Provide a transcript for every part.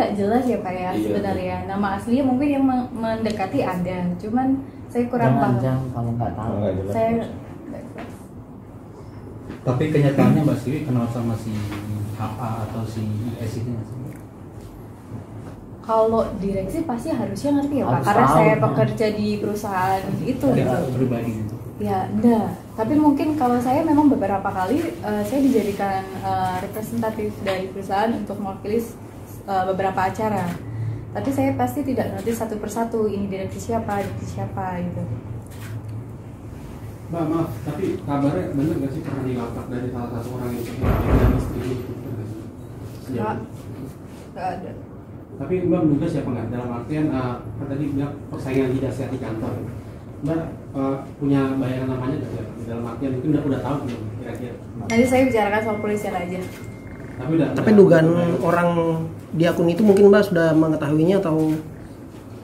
nggak jelas ya pak ya Iya. sebenarnya nama aslinya mungkin yang men- mendekati ada cuman saya kurang jangan paham jangan kamu nggak tahu nggak jelas. saya nggak jelas. Tapi kenyataannya Mbak Siwi kenal sama si HA atau si IS ini kalau direksi pasti harusnya ngerti ya pak Harus karena tahu, saya ya. bekerja di perusahaan itu Tidak gitu. pribadi gitu. Ya, enggak. Tapi mungkin kalau saya memang beberapa kali eh, saya dijadikan eh, representatif dari perusahaan untuk mewakili eh, beberapa acara. Tapi saya pasti tidak ngerti satu persatu ini direksi siapa, direksi siapa gitu. Mbak maaf, tapi kabarnya bener gak sih pernah dilapak dari salah satu orang yang punya istri itu? Bener nggak sih? Sejauh Nggak. ini? Enggak ada. Tapi Mbak menduga siapa nggak? Dalam artian, uh, tadi bilang persaingan tidak sehat di kantor. Mbak uh, punya bayangan namanya nggak ya? Dalam artian mungkin udah udah tahu belum kira-kira. Nanti saya bicarakan soal polisian aja. Tapi udah. Tapi udah- dugaan udah- orang di akun itu mungkin Mbak sudah mengetahuinya atau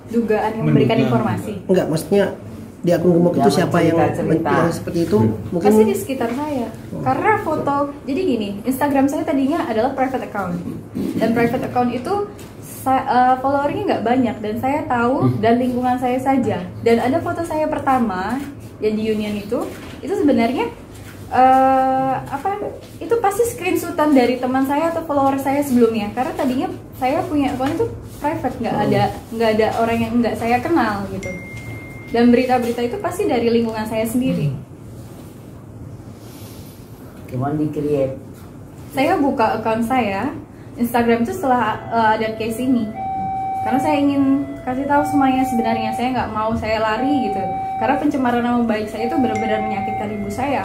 Dugaan yang memberikan Menduga. informasi. enggak? Maksudnya di akun gemuk Ya, itu siapa yang, cerita-cerita. yang seperti itu? Mungkin Pasti di sekitar saya. Karena foto, jadi gini, Instagram saya tadinya adalah private account. Dan private account itu sa- eh, followernya nggak banyak dan saya tahu dan lingkungan saya saja. Dan ada foto saya pertama yang di Union itu, itu sebenarnya eh, apa? Itu pasti screenshotan dari teman saya atau follower saya sebelumnya. Karena tadinya saya punya account itu private, nggak ada nggak ada orang yang nggak saya kenal gitu. Dan berita-berita itu pasti dari lingkungan saya sendiri. cuman di create saya buka account saya Instagram itu setelah uh, ada case ini karena saya ingin kasih tahu semuanya sebenarnya saya nggak mau saya lari gitu karena pencemaran nama baik saya itu benar-benar menyakitkan ibu saya